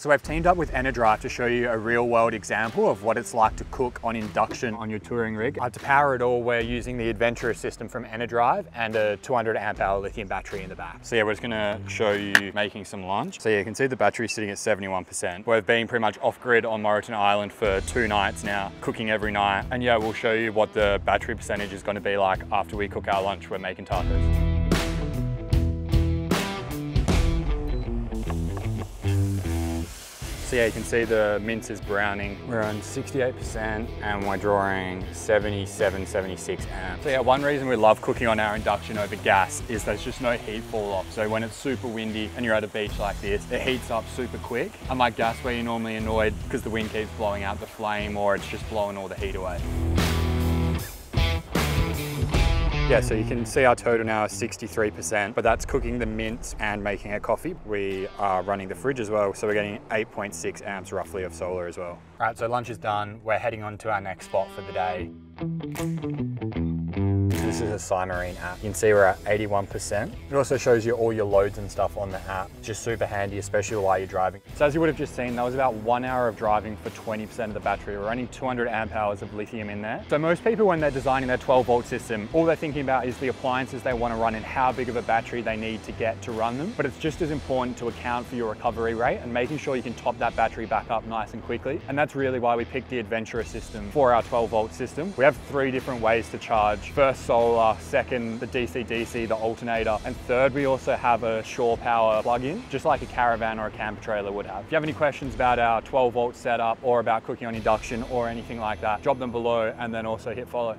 So I've teamed up with Enerdrive to show you a real world example of what it's like to cook on induction on your touring rig. Uh, to power it all, we're using the Adventurer system from Enerdrive and a 200 amp hour lithium battery in the back. So yeah, we're just gonna show you making some lunch. So yeah, you can see the battery sitting at 71%. We've been pretty much off grid on Moreton Island for two nights now, cooking every night. And yeah, we'll show you what the battery percentage is gonna be like after we cook our lunch. We're making tacos. So yeah, you can see the mince is browning. We're on 68% and we're drawing 77, 76 amps. So yeah, one reason we love cooking on our induction over gas is there's just no heat fall off. So when it's super windy and you're at a beach like this, it heats up super quick. Unlike gas where you're normally annoyed because the wind keeps blowing out the flame or it's just blowing all the heat away. Yeah, so you can see our total now is 63%, but that's cooking the mince and making a coffee. We are running the fridge as well, so we're getting 8.6 amps roughly of solar as well. All right, so lunch is done. We're heading on to our next spot for the day. This is a Simarine app. You can see we're at 81%. It also shows you all your loads and stuff on the app. Just super handy, especially while you're driving. So as you would have just seen, that was about one hour of driving for 20% of the battery. We're running 200 amp hours of lithium in there. So most people, when they're designing their 12 volt system, all they're thinking about is the appliances they want to run and how big of a battery they need to get to run them. But it's just as important to account for your recovery rate and making sure you can top that battery back up nice and quickly. And that's really why we picked the Adventurer system for our 12 volt system. We have three different ways to charge. First solar, second the DC-DC, the alternator, and third we also have a shore power plug-in, just like a caravan or a camper trailer would have. If you have any questions about our 12 volt setup or about cooking on induction or anything like that, drop them below and then also hit follow.